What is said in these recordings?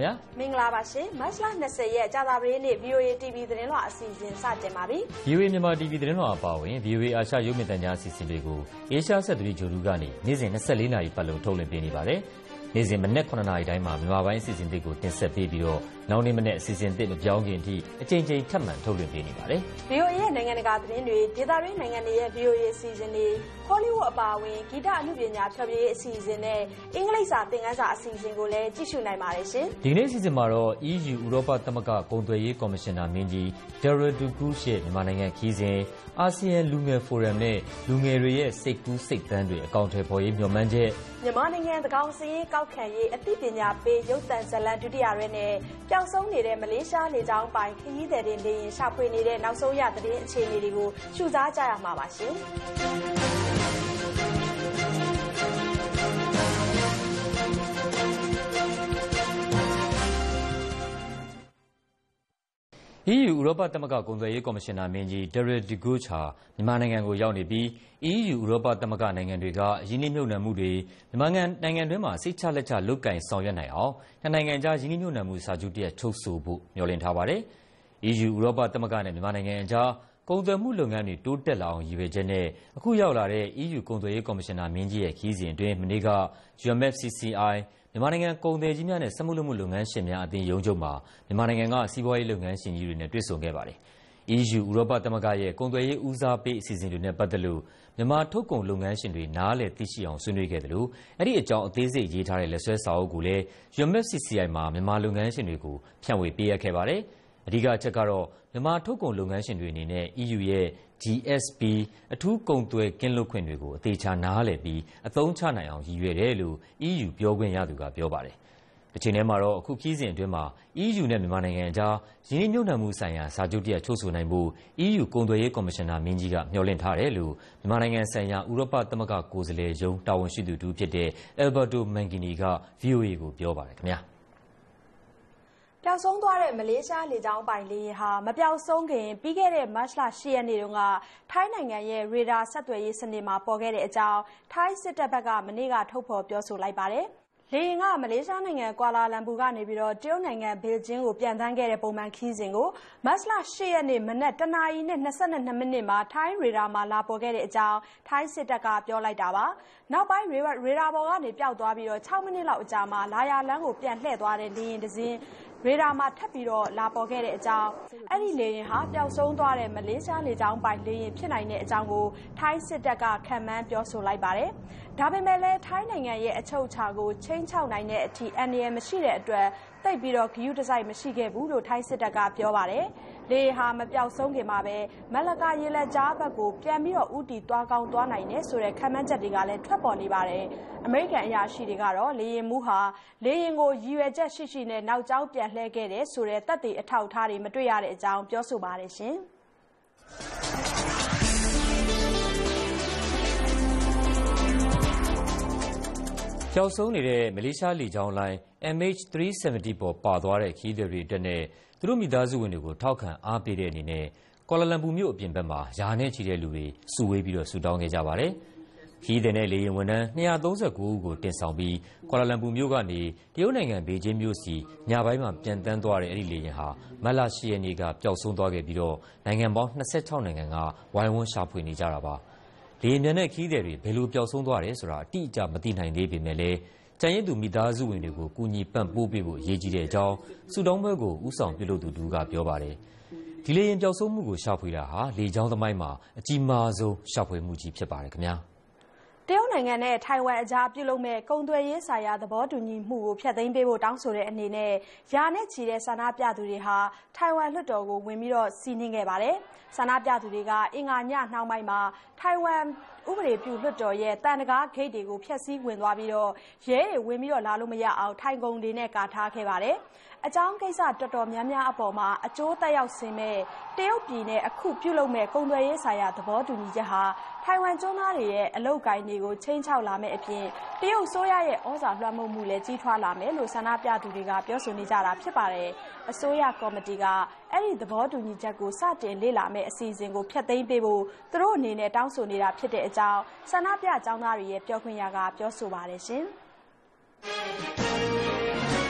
မင်္ဂလာပါခင်ဗျာမင်္ဂလာပါရှင်မတ်လ20ရက်ကြာသပတေးနေ့ VOA TV သတင်းလွှာအစီအစဉ်စတင်ပါပြီ VOA မြန်မာ TV သတင်းလွှာအပါအဝင် VOA အာရှရုပ်မြင်သံကြားအစီအစဉ်တွေကို Asia ဆက်သွယ်ကြိုလူကနေနေ့စဉ်24နာရီပတ်လုံးထုတ်လွှင့်ပေးနေပါတယ်နေ့စဉ်မနက်9နာရီတိုင်းမှာမြန်မာပိုင်းအစီအစဉ်တွေကိုတင်ဆက်ပေးပြီးတော့ နောက်နေ့မနေ့အစီအစဉ်သစ်မပြောင်းခင်အထိအချိန်ချင်းထပ်မံထုတ်လွှင့်ပေးနေပါတယ်။ VOA ရဲ့နိုင်ငံတကာသတင်းတွေဒေသတွင်းနိုင်ငံတွေရဲ့ VOA အစီအစဉ်တွေဟောလိဝုဒ်အပါအဝင်ဂီတအမှုပညာဖျော်ဖြေရေးအစီအစဉ်နဲ့အင်္ဂလိပ်စာသင်ခန်းစာအစီအစဉ်ကိုလည်းကြည့်ရှုနိုင်ပါတယ်ရှင်။ဒီနေ့အစီအစဉ်မှာတော့ EU ဥရောပသမဂ္ဂကုန်သွယ်ရေးကော်မရှင်နာမင်းကြီး Daryl Dugush ရဲ့မြန်မာနိုင်ငံခီးစဉ် အာဆီယံလူငယ်ဖိုရမ်နဲ့လူငယ်တွေရဲ့စိတ်ကူးစိတ်သန်းတွေအကောင့်ထဲပေါ်ရေးမျှော်မှန်းချက်မြန်မာနိုင်ငံသကောင်စည်ရေးကောက်ခံရေးအသိပညာပေးရုပ်သံဇလံဒုတိယရဲနဲ့ပျောက်ဆုံးနေတဲ့ မလေးရှားလေကြောင်းပိုင် ခရီးသည်တွေလေရင်ရှာဖွေနေတဲ့ နောက်ဆုံးရ သတင်းအခြေအနေတွေကို ရှုစားကြရမှာပါရှင်။ EU ဥရောပသမဂ္ဂ ကုန်သွယ်ရေးကော်မရှင်နာမင်းကြီး Daryl de Gucht ဟာ မြန်မာနိုင်ငံကိုရောက်နေပြီး EU ဥရောပသမဂ္ဂနိုင်ငံတွေက ရင်းနှီးမြှုပ်နှံမှုတွေ မြန်မာနိုင်ငံတွင်းမှာ စိတ်ချလက်ချ လုပ်ကိုင်ဆောင်ရွက်နိုင်အောင် နှစ်နိုင်ငံကြား ရင်းနှီးမြှုပ်နှံမှုစာချုပ်တရပ် ချုပ်ဆိုဖို့ မျှော်လင့်ထားပါတယ်။ EU ဥရောပသမဂ္ဂနဲ့ မြန်မာနိုင်ငံအကြား ကုန်သွယ်မှုလုပ်ငန်းတွေ တိုးတက်လာအောင် ရည်ရွယ်ချက်နဲ့ အခုရောက်လာတဲ့ EU ကုန်သွယ်ရေးကော်မရှင်နာမင်းကြီးရဲ့ ခရီးစဉ်အတွင်း မနေ့က UMFCCI မြန်မာနိုင်ငံကုန်သည်ကြီးများနဲ့စက်မှုလက်မှုလုပ်ငန်းရှင်များအသင်းရုံးချုပ်မှာမြန်မာနိုင်ငံကစီးပွားရေးလုပ်ငန်းရှင်ကြီးတွေနဲ့တွေ့ဆုံခဲ့ပါတယ်။ EU ဥရောပသမဂ္ဂရဲ့ကုန်သွယ်ရေးဦးစားပေးအစီအစဉ်တွေနဲ့ပတ်သက်လို့မြန်မာထုတ်ကုန်လုပ်ငန်းရှင်တွေနားလည်သိရှိအောင်ဆွေးနွေးခဲ့သလိုအဲဒီအကြောင်းအသေးစိတ်ရေးထားတဲ့လက်စွဲစာအုပ်ကိုလည်း UMFCCI မှာမြန်မာလုပ်ငန်းရှင်တွေကိုဖြန့်ဝေပေးအပ်ခဲ့ပါတယ်။အဓိကအချက်ကတော့ မြန်မာထုတ်ကုန်လုပ်ငန်းရှင်တွေအနေနဲ့ EU ရဲ့ GSP အထူးကုန်သွယ်ကင်းလွတ်ခွင့်တွေကို အသေအချာနားလည်ပြီး အသုံးချနိုင်အောင် ရည်ရွယ်တယ်လို့ EU ပြောခွင့်ရသူက ပြောပါတယ်။တချိန်တည်းမှာတော့ အခုခရီးစဉ်အတွင်းမှာ EU နဲ့ မြန်မာနိုင်ငံအကြား ရင်းနှီးမြှုပ်နှံမှုဆိုင်ရာ စာချုပ်တရပ် ချုပ်ဆိုနိုင်ဖို့ EU ကုန်သွယ်ရေးကော်မရှင်နာမင်းကြီးက မျှော်လင့်ထားတယ်လို့ မြန်မာနိုင်ငံဆိုင်ရာ ဥရောပသမဂ္ဂကိုယ်စားလှယ်ရုံး တာဝန်ရှိသူတဦးဖြစ်တဲ့ Alberto Mangini က VOA ကို ပြောပါတယ်ခင်ဗျာ။ ပျောက်ဆုံးသွားတဲ့မလေးရှားလေကြောင်းပိုင်လေယာဉ်ဟာမပျောက်ဆုံးခင်ပြီးခဲ့တဲ့မတ်လ၈ရက်နေ့တုန်းကထိုင်းနိုင်ငံရဲ့ရေဒါဆက်သွယ်ရေးစနစ်မှာပေါ်ခဲ့တဲ့အကြောင်းထိုင်းစစ်တပ်ဘက်ကမနေ့ကထုတ်ဖော်ပြောဆိုလိုက်ပါတယ်။လေယာဉ်ကမလေးရှားနိုင်ငံကွာလာလမ်ပူကနေပြီးတော့တရုတ်နိုင်ငံဘေကျင်းကိုပြန်တန်းခဲ့တဲ့ပုံမှန်ခီးစဉ်ကိုမတ်လ၈ရက်နေ့မနက်တနာရီနဲ့22မိနစ်မှာထိုင်းရေဒါမှာလာပေါ်ခဲ့တဲ့အကြောင်းထိုင်းစစ်တပ်ကပြောလိုက်တာပါ။နောက်ပိုင်းရေဒါပေါ်ကနေပျောက်သွားပြီးတော့6မိနစ်လောက်အကြာမှာလာယာလန်းကိုပြန်လှည့်သွားတဲ့လေယာဉ်တစ်စင်း ရေဒါမှာထပ်ပြီးတော့လာပေါ်ခဲ့တဲ့အကြောင်းအဲ့ဒီလေယာဉ်ဟာပျောက်ဆုံးသွားတဲ့မလေးရှားလေကြောင်းပိုင်လေယာဉ်ဖြစ်နိုင်တဲ့အကြောင်းကိုထိုင်းစစ်တပ်ကခံမှန်းပြောဆိုလိုက်ပါတယ်။ဒါပေမဲ့လည်းထိုင်းနိုင်ငံရဲ့အချုပ်အခြာကိုချင်းချောက်နိုင်တဲ့အထိအန္တရာယ်မရှိတဲ့အတွက်တိတ်ပြီးတော့ဂယုတစိုက်မရှိခဲ့ဘူးလို့ထိုင်းစစ်တပ်ကပြောပါတယ်။ လေဟာမပြောက်ဆုံးခင်မှာပဲမလကာရေလက်ကြားဘက်ကိုပြန်ပြီးတော့ဥတီသွားကောင်းသွားနိုင်တယ်ဆိုတဲ့ခံမှန်းချက်တွေကလည်းထွက်ပေါ်နေပါတယ်။အမေရိကန်အရာရှိတွေကတော့လေရင်မူးဟာလေရင်ကိုရည်ရွယ်ချက်ရှိရှိနဲ့နောက်ကျောင်းပြန်လှည့်ခဲ့တယ်ဆိုတဲ့တပ်တွေအထောက်အထားတွေမတွေ့ရတဲ့အကြောင်းပြောဆိုပါတယ်ရှင်။ ပျောက်ဆုံးနေတဲ့ မလေးရှားလေကြောင်းလိုင်း MH370 ပေါ်ပါသွားတဲ့ ခရီးသည်တွေအတွက်နဲ့ သူတို့မိသားစုဝင်တွေကို ထောက်ခံအားပေးတဲ့အနေနဲ့ ကွာလာလမ်ပူမြို့အပြင်ဘက်မှာ ရာနဲ့ချီတဲ့လူတွေ စုဝေးပြီးတော့ ဆုတောင်းခဲ့ကြပါတယ်။ခရီးသည်နဲ့ လေယာဉ်ဝန်ထမ်း239ဦးကို တင်ဆောင်ပြီး ကွာလာလမ်ပူမြို့ကနေ တရုတ်နိုင်ငံ ဘေကျင်းမြို့စီညပိုင်းမှာပြန်တန်းသွားတဲ့ အဲဒီလေယာဉ်ဟာ မတ်လ10ရက်နေ့က ပျောက်ဆုံးသွားခဲ့ပြီးတော့ နိုင်ငံပေါင်း26နိုင်ငံက ဝိုင်းဝန်းရှာဖွေနေကြတာပါ။ လေယာဉ်ပျံနဲ့ခရီးသည်တွေဘယ်လိုပျောက်ဆုံးသွားတယ်ဆိုတာအတိအကျမသိနိုင်သေးပေမယ့်လည်းကျန်ရစ်သူမိသားစုဝင်တွေကိုကူညီပံ့ပိုးပေးဖို့အရေးကြီးတဲ့အကြောင်းဆုတောင်းပွဲကိုဦးဆောင်ပြုလုပ်သူတူကပြောပါတယ်။ဒီလေရင်ပျောက်ဆုံးမှုကိုရှာဖွေတာဟာလေကြောင်းသမိုင်းမှာအကြီးမားဆုံးရှာဖွေမှုကြီးဖြစ်ပါတယ်ခင်ဗျာ။ တရုတ်နိုင်ငံနဲ့ထိုင်ဝမ်အကြားပြုလုပ်မဲ့ကုန်သွယ်ရေးဆိုင်ရာသဘောတူညီမှုကိုဖျက်သိမ်းပေးဖို့တောင်းဆိုတဲ့အနေနဲ့ရာနဲ့ချီတဲ့ဆန္ဒပြသူတွေဟာထိုင်ဝမ်လွှတ်တော်ကိုဝင်ပြီးတော့စီးနင်းခဲ့ပါတယ်။ဆန္ဒပြသူတွေကအင်္ဂါညနှောင်းပိုင်းမှာထိုင်ဝမ်ဥပဒေပြုလွှတ်တော်ရဲ့တန်တကားဂိတ်တွေကိုဖျက်ဆီးဝင်သွားပြီးတော့ရဲတွေဝင်ပြီးတော့လာလို့မရအောင်ထိုင်ကုန်တွေနဲ့ကာထားခဲ့ပါတယ်။အကြောင်းကိစ္စတော်တော်များများအပေါ်မှာအကျိုးသက်ရောက်စေမဲ့တရုတ်ပြည်နဲ့အခုပြုလုပ်မဲ့ကုန်သွယ်ရေးဆိုင်ရာသဘောတူညီချက်ဟာ ထိုင်ဝမ်ကျွန်းသားတွေရဲ့အလုပ်ကိုင်းတွေကိုချိန်ချောက်လာမဲ့အပြင်တရုတ်ဆိုးရရဲ့ဩဇာလွှမ်းမိုးမှုလည်းကြီးထွားလာမယ်လို့ဆန္ဒပြသူတွေကပြောဆိုနေကြတာဖြစ်ပါတယ်။အစိုးရကော်မတီကအဲ့ဒီသဘောတူညီချက်ကိုစတင်လေ့လာမဲ့အစီအစဉ်ကိုဖျက်သိမ်းပေးဖို့သူတို့အနေနဲ့တောင်းဆိုနေတာဖြစ်တဲ့အကြောင်းဆန္ဒပြကျောင်းသားတွေရဲ့ပြောခွင့်ရကပြောဆိုပါတယ်ရှင်။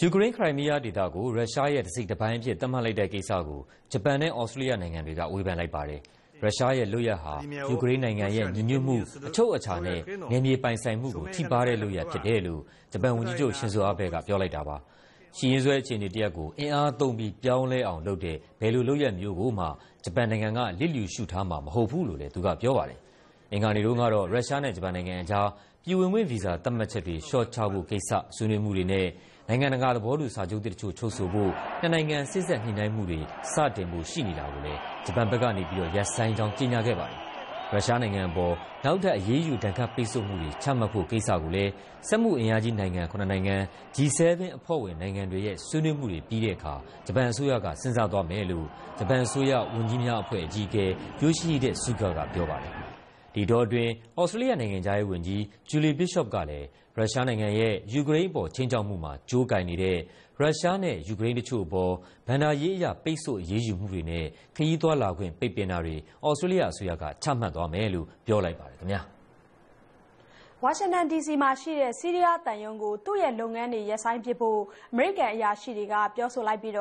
ယူကရိန်း ခရိုင်းမီးယားဒေသကို ရုရှားရဲ့ တစိတ်တပိုင်းအဖြစ် သတ်မှတ်လိုက်တဲ့ကိစ္စကို ဂျပန်နဲ့ဩစတြေးလျနိုင်ငံတွေက ဝေဖန်လိုက်ပါတယ်။ရုရှားရဲ့လုပ်ရပ်ဟာ ယူကရိန်းနိုင်ငံရဲ့ ညီညွတ်မှု၊အချုပ်အခြာနဲ့ နယ်မြေပိုင်ဆိုင်မှုကို ထိပါးတဲ့လုပ်ရပ်ဖြစ်တယ်လို့ ဂျပန်ဝန်ကြီးချုပ် ရှင်ဇိုအာဘဲကပြောလိုက်တာပါ။ရှိရင်းစွဲအခြေအနေတရပ်ကို အင်အားသုံးပြီး ပြောင်းလဲအောင်လုပ်တဲ့ ဘယ်လိုလုပ်ရပ်မျိုးကိုမှ ဂျပန်နိုင်ငံက လျစ်လျူရှုထားမှာ မဟုတ်ဘူးလို့လည်း သူကပြောပါတယ်။အင်္ဂါနေ့တုန်းကတော့ ရုရှားနဲ့ ဂျပန်နိုင်ငံအကြား ပြည်ဝင်ခွင့်ဗီဇာ သတ်မှတ်ချက်တွေ လျှော့ချဖို့ကိစ္စ ဆွေးနွေးမှုတွေနဲ့ နိုင်ငံတကာသဘောတူစာချုပ်သစ်တချို့ချုပ်ဆိုဖို့နှစ်နိုင်ငံစေ့စပ်ညှိနှိုင်းမှုတွေစတင်ဖို့ရှိနေတာကိုလည်းဂျပန်ဘက်ကနေရပ်ဆိုင်းကြောင်းကြေညာခဲ့ပါတယ်။ရုရှားနိုင်ငံအပေါ်နောက်ထပ်အရေးယူဒဏ်ခတ်ပိတ်ဆို့မှုတွေချမှတ်ဖို့ကိစ္စကိုလည်းစက်မှုအင်အားကြီးနိုင်ငံခုနစ်နိုင်ငံ G7 အဖွဲ့ဝင်နိုင်ငံတွေရဲ့ဆွေးနွေးမှုတွေပြီးတဲ့အခါဂျပန်အစိုးရကစဉ်းစားသွားမယ်လို့ဂျပန်အစိုးရဝန်ကြီးများအဖွဲ့အကြီးအကဲ Yoshihide Suga ကပြောပါတယ်။ ဒီအတောအတွင်းသြစတြေးလျနိုင်ငံခြားရေးဝန်ကြီး Julie Bishop ကလည်း ရုရှားနိုင်ငံရဲ့ ယူကရိန်းအပေါ် ခြိမ်းခြောက်မှုမှာ ကြိုးကိုင်နေတဲ့ ရုရှားနဲ့ ယူကရိန်းတချို့အပေါ် ဘဏ္ဍာရေးအရ ပိတ်ဆို့အရေးယူမှုတွေနဲ့ ခရီးသွားလာခွင့် ပိတ်ပင်တာတွေသြစတြေးလျအစိုးရက ချမှတ်သွားမယ်လို့ ပြောလိုက်ပါတယ်ခင်ဗျာ။ ဝါရှင်တန်ဒီစီမှာရှိတဲ့ ဆီးရီးယားသံရုံးကို သူ့ရဲ့လုပ်ငန်းတွေ ရပ်ဆိုင်းပစ်ဖို့ အမေရိကန်အရာရှိတွေက ပြောဆိုလိုက်ပြီး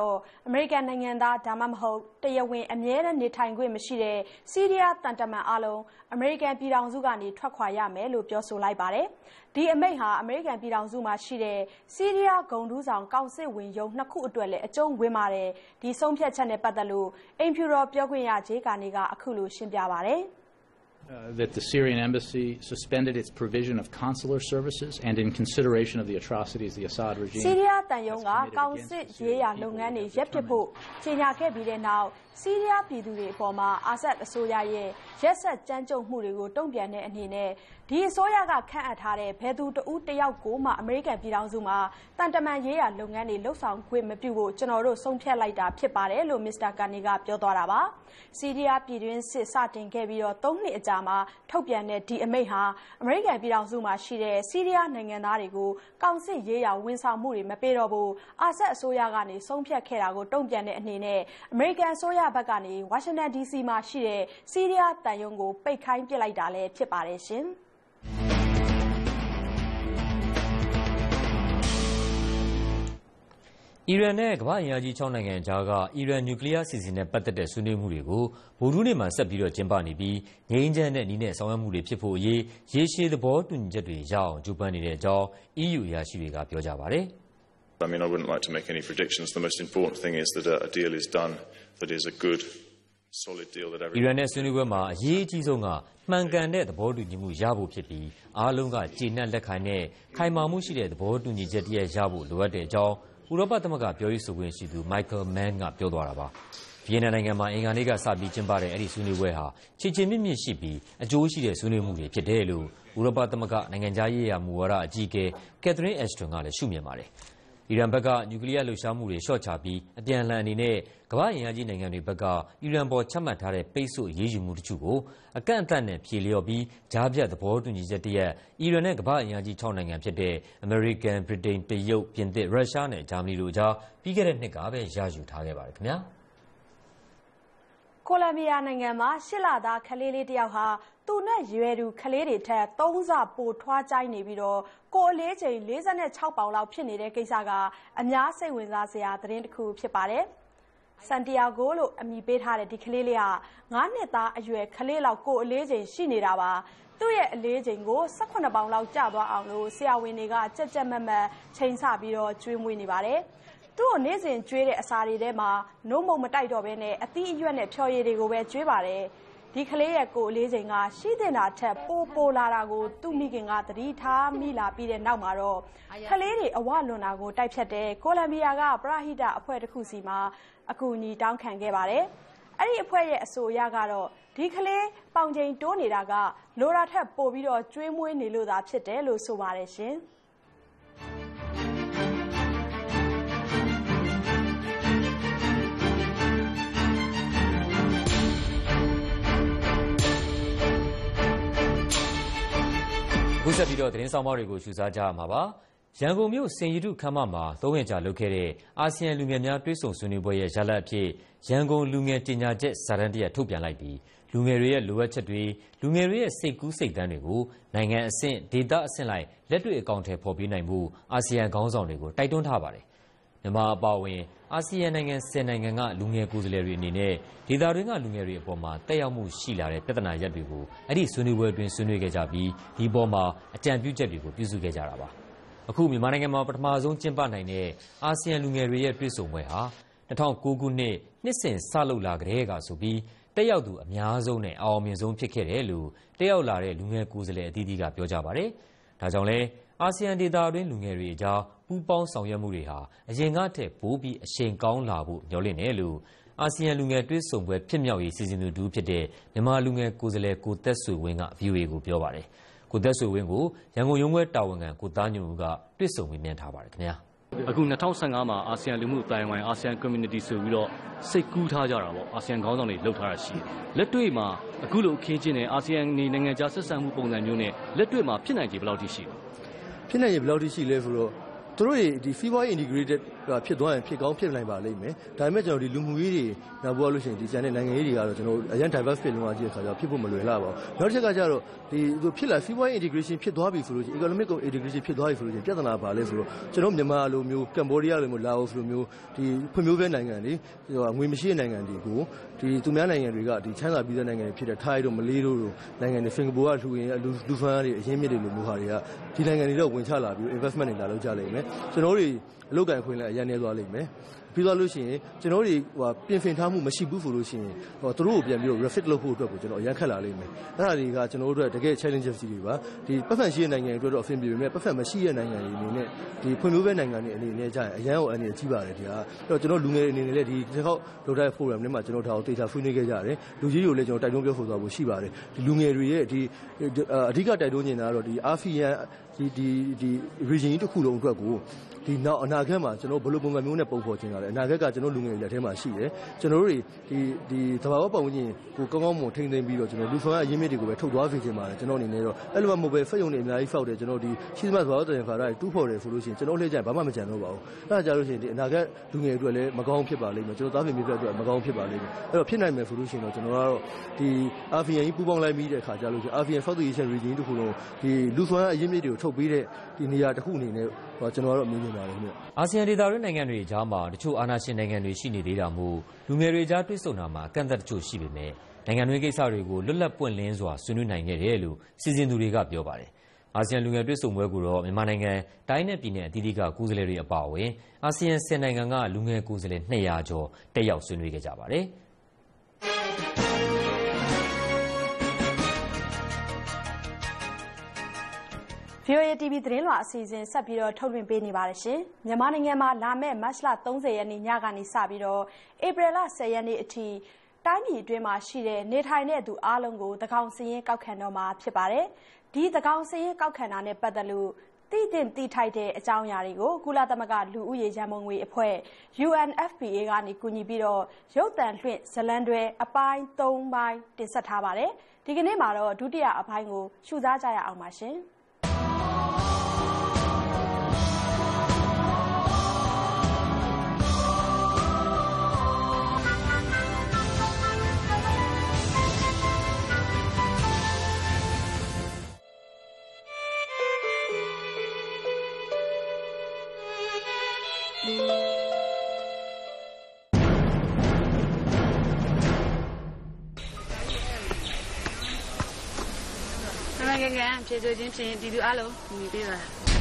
အမေရိကန်နိုင်ငံသား ဒါမှမဟုတ် တရားဝင် အမြဲတမ်းနေထိုင်ခွင့်မရှိတဲ့ ဆီးရီးယားသံတမန်အားလုံး အမေရိကန်ပြည်ထောင်စုကနေ ထွက်ခွာရမယ်လို့ ပြောဆိုလိုက်ပါတယ်။ဒီအမိန့်ဟာ အမေရိကန်ပြည်ထောင်စုမှာရှိတဲ့ ဆီးရီးယား ဂုဏ်ထူးဆောင် ကောင်စစ်ဝန်ရုံး နှစ်ခုအတွက်လည်း အကျုံးဝင်ပါတယ်။ဒီဆုံးဖြတ်ချက်နဲ့ ပတ်သက်လို့ အိမ်ဖြူတော်ပြောခွင့်ရ Jay Carney က အခုလို ရှင်းပြပါတယ်။ Uh, that the Syrian embassy suspended its provision of consular services and in consideration of the atrocities the Assad regime ဆီးရီးယားတန်ယုံကကောင်စစ်ရေးရာလုပ်ငန်းတွေရပ်ပစ်ဖို့ကြေညာခဲ့ပြီးတဲ့နောက် ဆီးရီးယားပြည်သူတွေအပေါ်မှာအာဆတ်အစိုးရရဲ့ရက်ဆက်ကြမ်းကြုတ်မှုတွေကိုတုံ့ပြန်တဲ့အနေနဲ့ဒီအစိုးရကခန့်အပ်ထားတဲ့ဘယ်သူတဦးတယောက်ကိုမှအမေရိကန်ပြည်ထောင်စုမှာတန်တမန်ရေးရာလုပ်ငန်းတွေလှုပ်ဆောင်ခွင့်မပြုဖို့ကျွန်တော်တို့ဆုံးဖြတ်လိုက်တာဖြစ်ပါတယ်လို့မစ္စတာကန်နီကပြောသွားတာပါဆီးရီးယားပြည်တွင်းစစ်စတင်ခဲ့ပြီးတော့၃နှစ်အကြာမှာထုတ်ပြန်တဲ့ဒီအမိန့်ဟာအမေရိကန်ပြည်ထောင်စုမှာရှိတဲ့ဆီးရီးယားနိုင်ငံသားတွေကိုကောင်စစ်ရေးရာဝန်ဆောင်မှုတွေမပေးတော့ဘူးအာဆတ်အစိုးရကနေဆုံးဖြတ်ခဲ့တာကိုတုံ့ပြန်တဲ့အနေနဲ့အမေရိကန်အစိုးရဘက်ကနေဝါရှင်တန် DC မှာရှိတဲ့ဆီးရီးယားတန်ယုံကိုပိတ်ခိုင်းပစ်လိုက်တာလည်းဖြစ်ပါတယ်ရှင်။အီရန်နဲ့ကမ္ဘာ့အင်အားကြီး၆နိုင်ငံကြားကအီရန်နျူကလီးယားအစီအစဉ်နဲ့ပတ်သက်တဲ့ဆွေးနွေးမှုတွေကိုဗုဒ္ဓဟူးနေ့မှာဆက်ပြီးကျင်းပနေပြီးငြိမ်းချမ်းတဲ့နည်းနဲ့ဆောင်ရွက်မှုတွေဖြစ်ဖို့အရေးရေရှည်သဘောတူညီချက်တွေရအောင်ကြိုးပမ်းနေတဲ့အကြောင်း EU အရာရှိတွေကပြောကြပါတယ်။ I mean, I wouldn't like to make any predictions. The most important thing is that a deal is done that is a good အီရန်နဲ့ဆွေးနွေးပွဲမှာအရေးအကြီးဆုံးကမှန်ကန်တဲ့သဘောတူညီမှုရဖို့ဖြစ်ပြီးအားလုံးကကျေနပ်လက်ခံတဲ့ခိုင်မာမှုရှိတဲ့သဘောတူညီချက်တရပ်ရဖို့လိုအပ်တဲ့အကြောင်းဥရောပသမဂ္ဂပြောရေးဆိုခွင့်ရှိသူ Michael Mann ကပြောသွားတာပါ။ဗီယက်နမ်နိုင်ငံမှာအင်္ဂါနေ့ကစပြီးကျင်းပတဲ့အဲဒီဆွေးနွေးပွဲဟာခြေခြေမြစ်မြစ်ရှိပြီးအကျိုးရှိတဲ့ဆွေးနွေးမှုတွေဖြစ်တယ်လို့ဥရောပသမဂ္ဂနိုင်ငံခြားရေးရာမူဝါဒအကြီးအကဲ Catherine Ashton ကလည်းရှုမြင်ပါတယ်။ အီရန်ဘက်က နျူကလီးယားလှုပ်ရှားမှုတွေ လျှော့ချပြီး အပြန်အလှန်အနေနဲ့ ကမ္ဘာ့အင်အားကြီးနိုင်ငံတွေဘက်က အီရန်အပေါ် ချမှတ်ထားတဲ့ ပိတ်ဆို့အရေးယူမှုတချို့ကို အကန့်အသတ်နဲ့ ဖြေလျော့ပြီး ကြားဖြတ်သဘောတူညီချက်တရပ် အီရန်နဲ့ ကမ္ဘာ့အင်အားကြီး ၆ နိုင်ငံဖြစ်တဲ့ အမေရိကန်၊ဗြိတိန်၊တရုတ်၊ပြင်သစ်၊ရုရှားနဲ့ ဂျာမနီတို့အကြား ပြီးခဲ့တဲ့နှစ်ကပဲ ရယူထားခဲ့ပါတယ်ခင်ဗျာ။ ကိုလံဘီယာနိုင်ငံမှာ ၈ လသား ကလေးလေးတယောက်ဟာ သူနဲ့ရွယ်တူကလေးတွေထက် ၃ ဆ ပိုထွားကြိုက်နေပြီး ကိုယ်အလေးချိန် ၄၆ ပေါင်လောက် ဖြစ်နေတဲ့ကိစ္စက အများစိတ်ဝင်စားစရာ သတင်းတခု ဖြစ်ပါတယ်။ဆန်တီယာဂိုလို့ အမည်ပေးထားတဲ့ ဒီကလေးလေးဟာ ၅ နှစ်သားအရွယ် ကလေးလောက် ကိုယ်အလေးချိန် ရှိနေတာပါ။သူ့ရဲ့အလေးချိန်ကို ၁၇ ပေါင်လောက် ကျသွားအောင်ဆရာဝန်တွေက ကြပ်ကြပ်မတ်မတ် ချိန်ဆပြီး ကျွေးမွေးနေပါတယ် သူ့ကိုနေ့စဉ်ကျွေးတဲ့အစာတွေထဲမှာနို့မုန့်မတိုက်တော့ဘဲအသီးအရွက်နဲ့ဖျော်ရည်တွေကိုပဲကျွေးပါတယ်။ဒီကလေးရဲ့ကိုယ်အလေးချိန်ကရှိသင့်တာထက်ပိုပိုလာတာကိုသူ့မိခင်ကသတိထားမိလာပြီးတဲ့နောက်မှာတော့ကလေးတွေအဝလွန်တာကိုတိုက်ဖျက်တဲ့ကိုလံဘီယာကပရဟိတအဖွဲ့တခုဆီမှာအကူအညီတောင်းခံခဲ့ပါတယ်။အဲဒီအဖွဲ့ရဲ့အဆိုအရကတော့ဒီကလေးပေါင်ချိန်တိုးနေတာကလိုတာထက်ပိုပြီးကျွေးမွေးနေလို့သာဖြစ်တယ်လို့ဆိုပါတယ်ရှင်။ ခုဆက်ပြီးတော့သတင်းဆောင်မတွေကိုရှုစားကြရမှာပါရန်ကုန်မြို့စင်ရီတုခမ်းမမှာသုံးရက်ကြာလုပ်ခဲ့တဲ့အာဆီယံလူငယ်များတွဲဆုံဆွေးနွေးပွဲရဲ့ရလဒ်အဖြစ်ရန်ကုန်လူငယ်တင်ညာချက်စာတမ်းတရက်ထုတ်ပြန်လိုက်ပြီးလူငယ်တွေရဲ့လိုအပ်ချက်တွေလူငယ်တွေရဲ့စိတ်ကူးစိတ်တမ်းတွေကိုနိုင်ငံအဆင့်ဒေသအဆင့်လိုက်လက်တွေ့အကောင့်ထဲပေါ်ပြနိုင်မှုအာဆီယံခေါင်းဆောင်တွေကိုတိုက်တွန်းထားပါတယ် မြန်မာအပါအဝင် အာဆီယံနိုင်ငံ10နိုင်ငံက လူငယ်ကိုယ်စားလှယ်တွေအနေနဲ့ ဒေသတွင်းက လူငယ်တွေအပေါ်မှာတက်ရောက်မှုရှိလာတဲ့ ပြဿနာရပ်တွေကို အဲ့ဒီဆွေးနွေးပွဲအတွင်း ဆွေးနွေးခဲ့ကြပြီး ဒီပေါ်မှာ အကြံပြုချက်တွေကို ပြုစုခဲ့ကြတာပါ အခု မြန်မာနိုင်ငံမှာ ပထမဆုံးကျင်းပနိုင်တဲ့ အာဆီယံလူငယ်တွေရဲ့ တွေ့ဆုံပွဲဟာ2009ခုနှစ် နှစ်စဉ်စလုပ်လာကြတဲ့ကဆိုပြီး တက်ရောက်သူအများဆုံးနဲ့အောင်မြင်ဆုံး ဖြစ်ခဲ့တယ်လို့ တက်ရောက်လာတဲ့ လူငယ်ကိုယ်စားလှယ်အသီးသီးက ပြောကြပါတယ် ဒါကြောင့်လဲ အာဆီယံဒေသတွင်း လူငယ်တွေအကြား ပူးပေါင်းဆောင်ရွက်မှုတွေဟာ အရင်ကထက် ပိုပြီး အရှိန်ကောင်းလာဖို့ မျှော်လင့်တယ်လို့ အာဆီယံ လူငယ်တွေ့ဆုံပွဲ ဖြစ်မြောက်ရေး စီစဉ်သူတူဖြစ်တဲ့ မြန်မာလူငယ်ကိုယ်စားလှယ် ကိုသက်ဆွေဝင်းက VOA ကို ပြောပါတယ်။ကိုသက်ဆွေဝင်းကို ရန်ကုန်ရုံးခွဲတာဝန်ခံ ကိုသားညွန့်ဦးက တွေ့ဆုံမေးမြန်းထားပါတယ်ခင်ဗျာ။အခု2015မှာ အာဆီယံ လူမှုအတိုင်းဝိုင်းအာဆီယံ community ဆိုပြီးတော့ စိတ်ကူးထားကြတာပေါ့ အာဆီယံခေါင်းဆောင်တွေလှုပ်ထားတာရှိတယ်။လက်တွေ့မှာ အခုလို အခင်းချင်းနဲ့ အာဆီယံနေနိုင်ငံခြားဆက်ဆံမှု ပုံစံမျိုးနဲ့ လက်တွေ့မှာ ဖြစ်နိုင်ခြေ ဘယ်လောက်ထိရှိလဲ။ ဖြစ်နိုင်ခြေဘယ်လောက်ထိရှိလဲဆိုတော့သူတို့တွေဒီ fever integrated ဖြစ်သွားရင်ဖြစ်ကောင်းဖြစ်နိုင်ပါလိမ့်မယ်ဒါပေမဲ့ကျွန်တော်ဒီလူမှုရေးတွေနောက်ပေါ်လို့ရှိရင်ဒီကျန်တဲ့နိုင်ငံရေးတွေကတော့ကျွန်တော်အရင် diverse ဖြစ်လုံးဝကြည့်တဲ့ခါကျတော့ဖြစ်ဖို့မလွယ်လာပါဘူးနောက်တစ်ချက်ကကျတော့ဒီသူဖြစ်လာ fever integration ဖြစ်သွားပြီဆိုလို့ရှိရင် economic integration ဖြစ်သွားပြီဆိုလို့ရှိရင်ပြဿနာပါလဲဆိုတော့ကျွန်တော်မြန်မာလိုမျိုးကမ်ဘောဒီးယားလိုမျိုးလာအိုလိုမျိုးဒီဖွံ့ဖြိုးတဲ့နိုင်ငံတွေငွေမရှိတဲ့နိုင်ငံတွေကိုဒီသူများနိုင်ငံတွေကဒီချမ်းသာပြီးတဲ့နိုင်ငံတွေဖြစ်တဲ့ထိုင်းတို့မလေးတို့နိုင်ငံတွေစင်ကာပူကလူရင်လူဖန်တွေအရင်းမြစ်တွေလိုမျိုးဟာတွေကဒီနိုင်ငံတွေတော့ဝင်ချလာပြီး investment တွေလာလုပ်ကြလိမ့်မယ်ကျွန်တော်တို့ အလုပ်ကိုင်ခွင့်လည်းအရင်နေသွားလိမ့်မယ်ပြီးသွားလို့ရှိရင်ကျွန်တော်တို့ဟိုပြင်ဆင်ထားမှုမရှိဘူးဆိုလို့ရှိရင်ဟိုသူတို့ကိုပြန်ပြီးတော့ refit လုပ်ဖို့အတွက်ကိုကျွန်တော်အရင်ခက်လာလိမ့်မယ်အဲ့ဒါတွေကကျွန်တော်တို့အတွက်တကယ် challenges တွေပါဒီပတ်ဖန်ရှိတဲ့နိုင်ငံတွေအတွက်တော့အဆင်ပြေပေမဲ့ပတ်ဖန်မရှိတဲ့နိုင်ငံတွေအနေနဲ့ဒီဖွံ့ဖြိုးတဲ့နိုင်ငံတွေအနေနဲ့ကြာရင်အရန်ကိုအနေနဲ့ကြီးပါတယ်ဒီဟာအဲ့တော့ကျွန်တော်လူငယ်တွေအနေနဲ့လည်းဒီတစ်ခေါက်လုပ်တဲ့ forum ထဲမှာကျွန်တော်ဒါကိုတေချာဆွေးနွေးခဲ့ကြတယ်လူကြီးတွေကိုလည်းကျွန်တော်တိုက်တွန်းပြောဆိုသွားဖို့ရှိပါတယ်ဒီလူငယ်တွေရဲ့ဒီအဓိကတိုက်တွန်းနေတာကတော့ဒီအာဖီယန် ဒီဒီဒီ region ကြီးတစ်ခုလုံးအတွက်ကိုဒီနောက်အနာဂတ်မှာကျွန်တော်ဘယ်လိုပုံစံမျိုးနဲ့ပုံဖော်ချင်တာလဲအနာဂတ်ကကျွန်တော်လူငယ်တွေလက်ထဲမှာရှိတယ်ကျွန်တော်တို့တွေဒီဒီသဘာဝပတ်ဝန်းကျင်ကိုကောင်းကောင်းမွန်ထိန်းသိမ်းပြီးတော့ကျွန်တော်လူဆောင်အရင်းမြစ်တွေကိုပဲထုတ်သွားစေချင်ပါတယ်ကျွန်တော်အနေနဲ့တော့အဲ့လိုမှမဟုတ်ပဲဖက်ယုံတွေအများကြီးဖောက်တယ်ကျွန်တော်ဒီရှိသမျှသဘာဝတည်ခါတိုင်းတူးဖော်တယ်ဆိုလို့ရှိရင်ကျွန်တော်လှည့်ကြဘာမှမကြံတော့ပါဘူးအဲ့ဒါကြလို့ရှိရင်ဒီအနာဂတ်လူငယ်တွေအတွက်လည်းမကောင်းဖြစ်ပါလိမ့်မယ်ကျွန်တော်သားဖေမြေပြအတွက်မကောင်းဖြစ်ပါလိမ့်မယ်အဲ့တော့ဖြစ်နိုင်မယ်ဆိုလို့ရှိရင်တော့ကျွန်တော်ကတော့ဒီအာဖီယန်ကြီးပူပေါင်းလိုက်ပြီးတဲ့ခါကြလို့ရှိရင်အာဖီယန် South Asian region တခုလုံးဒီလူဆောင်အရင်းမြစ်တွေကိုထုတ်ပြီးတဲ့ဒီနေရာတစ်ခုအနေနဲ့ကျွန်တော်ကတော့မြင်နေပါတယ်ခင်ဗျအာဆီယံဒေသတွင်းနိုင်ငံတွေကြားမှာတချို့အာဏာရှင်နိုင်ငံတွေရှိနေသေးတာမို့လူငယ်တွေကြားတွေ့ဆုံတာမှာအကန့်အသတ်တချို့ရှိပေမဲ့နိုင်ငံတွင်းကိစ္စတွေကိုလွတ်လပ်ပွင့်လင်းစွာဆွေးနွေးနိုင်ခဲ့တယ်လို့စီစဉ်သူတွေကပြောပါတယ်အာဆီယံလူငယ်တွေ့ဆုံပွဲကိုတော့မြန်မာနိုင်ငံတိုင်းနဲ့ပြည်နယ်အသီးသီးကကိုယ်စားလှယ်တွေအပါအဝင်အာဆီယံ10နိုင်ငံကလူငယ်ကိုယ်စားလှယ်200ကျော်တက်ရောက်ဆွေးနွေးခဲ့ကြပါတယ်။ VOA TV သတင်းလွှာအစီအစဉ်ဆက်ပြီးတော့ထုတ်လွှင့်ပေးနေပါတယ်ရှင်။မြန်မာနိုင်ငံမှာလာမယ့်မတ်လ30ရက်နေ့ညကနေစပြီးတော့ဧပြီလ10ရက်နေ့အထိတိုင်းပြည်အတွင်းမှာရှိတဲ့နေထိုင်တဲ့သူအလုံးကိုသကောင်စည်ရင်ကောက်ခံတော့မှာဖြစ်ပါတယ်။ဒီသကောင်စည်ရင်ကောက်ခံတာနဲ့ပတ်သက်လို့တည်တင်တည်ထိုက်တဲ့အကြောင်းအရာတွေကိုကုလသမဂ္ဂလူဦးရေရန်ပုံငွေအဖွဲ့ UNFPA ကနေကူညီပြီးတော့ရုပ်သံလွှင့်ဇလံတွေအပိုင်း3ပိုင်းတင်ဆက်ထားပါတယ်။ဒီကနေ့မှာတော့ဒုတိယအပိုင်းကိုရှုစားကြရအောင်ပါရှင်။ ဖြေဆိုခြင်းဖြင့်ဒီလူအလုံးညီပေးပါ